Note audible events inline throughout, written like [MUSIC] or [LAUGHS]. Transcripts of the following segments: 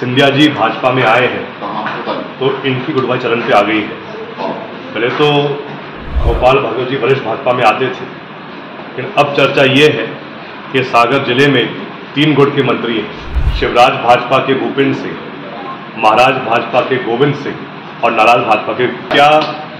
सिंधिया जी भाजपा में आए हैं पता नहीं तो इनकी गुड़बाई चरण पे आ गई है। हाँ, पहले तो गोपाल भार्गव जी वरिष्ठ भाजपा में आते थे लेकिन अब चर्चा ये है कि सागर ज़िले में तीन गुट के मंत्री हैं शिवराज भाजपा के भूपेंद्र सिंह महाराज भाजपा के गोविंद सिंह और नाराज़ भाजपा के। क्या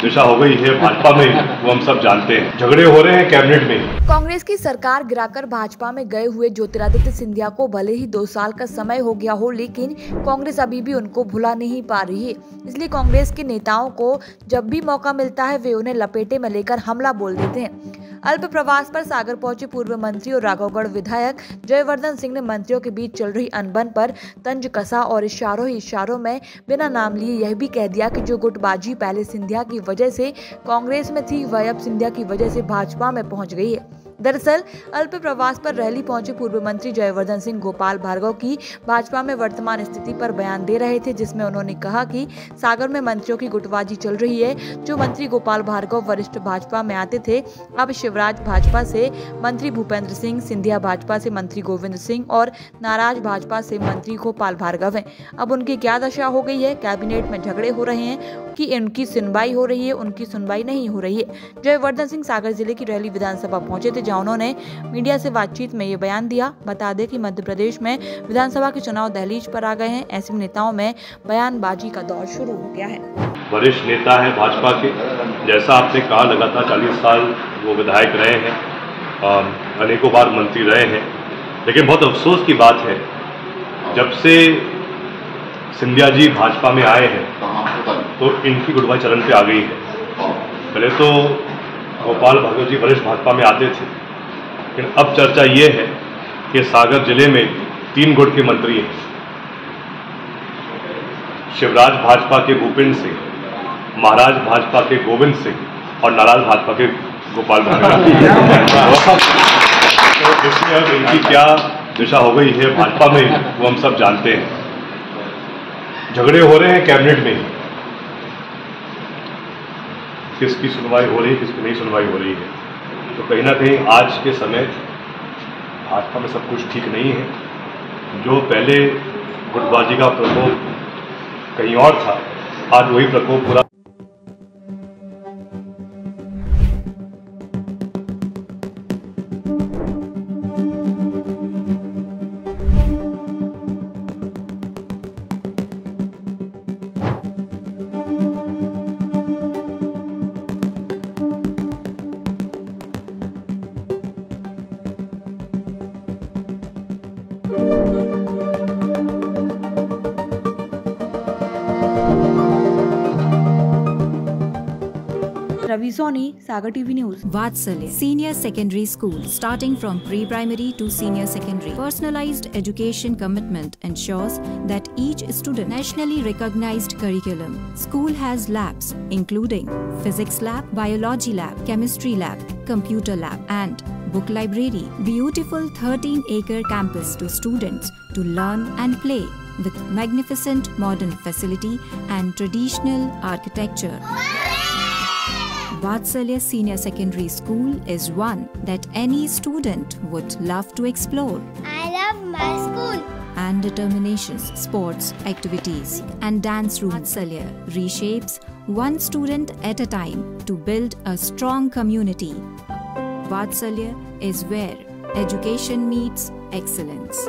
दिशा हो गई है भाजपा में, वो हम सब जानते हैं। झगड़े हो रहे हैं कैबिनेट में। कांग्रेस की सरकार गिराकर भाजपा में गए हुए ज्योतिरादित्य सिंधिया को भले ही दो साल का समय हो गया हो, लेकिन कांग्रेस अभी भी उनको भुला नहीं पा रही है। इसलिए कांग्रेस के नेताओं को जब भी मौका मिलता है, वे उन्हें लपेटे में लेकर हमला बोल देते हैं। अल्प प्रवास पर सागर पहुँचे पूर्व मंत्री और राघवगढ़ विधायक जयवर्धन सिंह ने मंत्रियों के बीच चल रही अनबन पर तंज कसा और इशारों ही इशारों में बिना नाम लिए यह भी कह दिया कि जो गुटबाजी पहले सिंधिया की वजह से कांग्रेस में थी, वह अब सिंधिया की वजह से भाजपा में पहुँच गई है। दरअसल, अल्प प्रवास पर रैली पहुँचे पूर्व मंत्री जयवर्धन सिंह गोपाल भार्गव की। भाजपा में वर्तमान स्थिति पर बयान दे रहे थे, जिसमें उन्होंने कहा कि सागर में मंत्रियों की गुटबाजी चल रही है। जो मंत्री गोपाल भार्गव वरिष्ठ भाजपा में आते थे, अब शिवराज भाजपा से मंत्री भूपेंद्र सिंह, सिंधिया भाजपा से मंत्री गोविंद सिंह और नाराज़ भाजपा से मंत्री गोपाल भार्गव हैं। अब उनकी क्या दशा हो गई है? कैबिनेट में झगड़े हो रहे हैं कि इनकी सुनवाई हो रही है, उनकी सुनवाई नहीं हो रही है। जयवर्धन सिंह सागर ज़िले की रैली विधानसभा पहुँचे थे जहाँ उन्होंने मीडिया से बातचीत में ये बयान दिया। बता दें कि मध्य प्रदेश में विधानसभा के चुनाव दहलीज पर आ गए हैं। ऐसे नेताओं में बयानबाजी का दौर शुरू हो गया है। वरिष्ठ नेता है भाजपा के। जैसा आपने कहा लगातार चालीस साल वो विधायक रहे हैं अनेकों बार मंत्री रहे हैं। लेकिन बहुत अफसोस की बात है जब से सिंधिया जी भाजपा में आए हैं तो इनकी गुड़बाई चरण पे आ गई हाँ, पहले तो गोपाल भार्गव जी वरिष्ठ भाजपा में आते थे। लेकिन अब चर्चा ये है कि सागर ज़िले में तीन गुट के मंत्री हैं। शिवराज भाजपा के भूपेंद्र सिंह महाराज भाजपा के गोविंद सिंह और नाराज़ भाजपा के गोपाल भार्गव [LAUGHS] तो इसमें अब इनकी क्या दिशा हो गई है भाजपा में वो हम सब जानते हैं। झगड़े हो रहे हैं कैबिनेट में। किसकी सुनवाई हो रही है, किसकी नहीं सुनवाई हो रही है। तो कहीं ना कहीं आज के समय भाजपा में सब कुछ ठीक नहीं है। जो पहले गुटबाजी का प्रकोप कहीं और था, आज वही प्रकोप पूरा ravisoni Saga TV News. Vatsalya, Senior Secondary School, starting from pre-primary to senior secondary. Personalized education commitment ensures that each student nationally recognized curriculum. School has labs, including physics lab, biology lab, chemistry lab, computer lab, and book library. Beautiful 13-acre campus to students to learn and play with magnificent modern facility and traditional architecture. Vatsalya Senior Secondary School is one that any student would love to explore. I love my school. And determinations, sports, activities, and dance room Vatsalya reshapes one student at a time to build a strong community. Vatsalya is where education meets excellence.